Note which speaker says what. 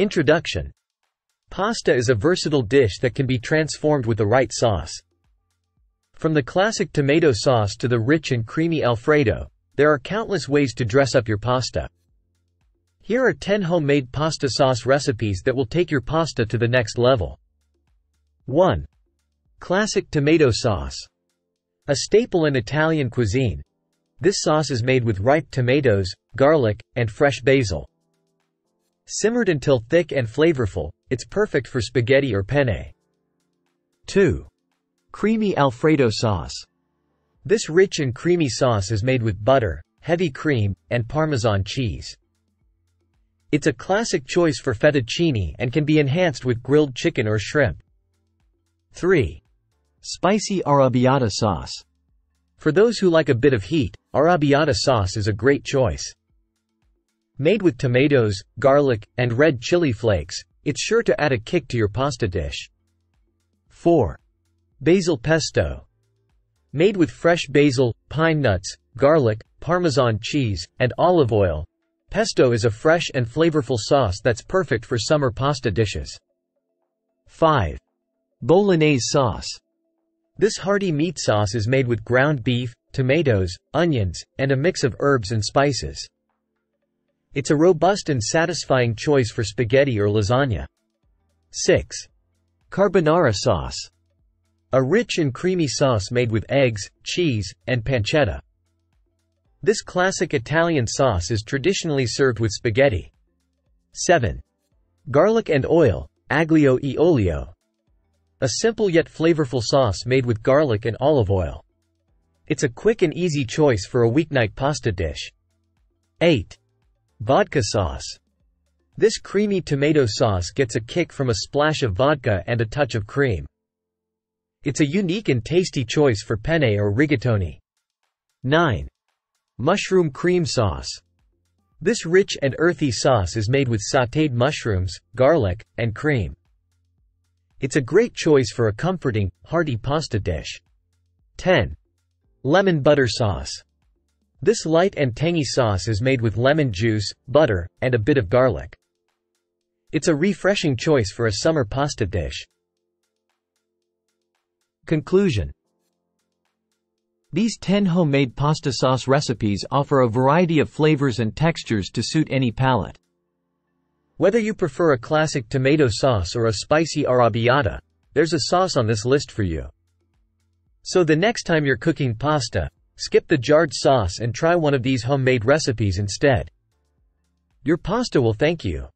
Speaker 1: Introduction Pasta is a versatile dish that can be transformed with the right sauce. From the classic tomato sauce to the rich and creamy Alfredo, there are countless ways to dress up your pasta. Here are 10 homemade pasta sauce recipes that will take your pasta to the next level. 1. Classic tomato sauce. A staple in Italian cuisine. This sauce is made with ripe tomatoes, garlic, and fresh basil. Simmered until thick and flavorful, it's perfect for spaghetti or penne. 2. Creamy Alfredo sauce. This rich and creamy sauce is made with butter, heavy cream, and Parmesan cheese. It's a classic choice for fettuccine and can be enhanced with grilled chicken or shrimp. 3. Spicy arrabbiata sauce. For those who like a bit of heat, arrabbiata sauce is a great choice. Made with tomatoes, garlic, and red chili flakes, it's sure to add a kick to your pasta dish. 4. Basil pesto. Made with fresh basil, pine nuts, garlic, parmesan cheese, and olive oil, pesto is a fresh and flavorful sauce that's perfect for summer pasta dishes. 5. Bolognese sauce. This hearty meat sauce is made with ground beef, tomatoes, onions, and a mix of herbs and spices. It's a robust and satisfying choice for spaghetti or lasagna. 6. Carbonara sauce. A rich and creamy sauce made with eggs, cheese, and pancetta. This classic Italian sauce is traditionally served with spaghetti. 7. Garlic and oil, aglio e olio. A simple yet flavorful sauce made with garlic and olive oil. It's a quick and easy choice for a weeknight pasta dish. 8. Vodka sauce. This creamy tomato sauce gets a kick from a splash of vodka and a touch of cream. It's a unique and tasty choice for penne or rigatoni. 9. Mushroom cream sauce. This rich and earthy sauce is made with sautéed mushrooms, garlic, and cream. It's a great choice for a comforting, hearty pasta dish. 10. Lemon butter sauce. This light and tangy sauce is made with lemon juice, butter, and a bit of garlic. It's a refreshing choice for a summer pasta dish. Conclusion These 10 homemade pasta sauce recipes offer a variety of flavors and textures to suit any palate. Whether you prefer a classic tomato sauce or a spicy arrabbiata, there's a sauce on this list for you. So the next time you're cooking pasta, Skip the jarred sauce and try one of these homemade recipes instead. Your pasta will thank you.